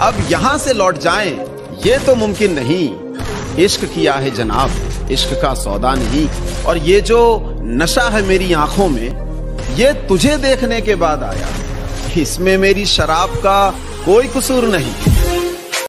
अब यहाँ से लौट जाएँ, ये तो मुमकिन नहीं। इश्क किया है जनाब, इश्क का सौदा नहीं। और ये जो नशा है मेरी आँखों में, ये तुझे देखने के बाद आया। इसमें मेरी शराब का कोई कसूर नहीं।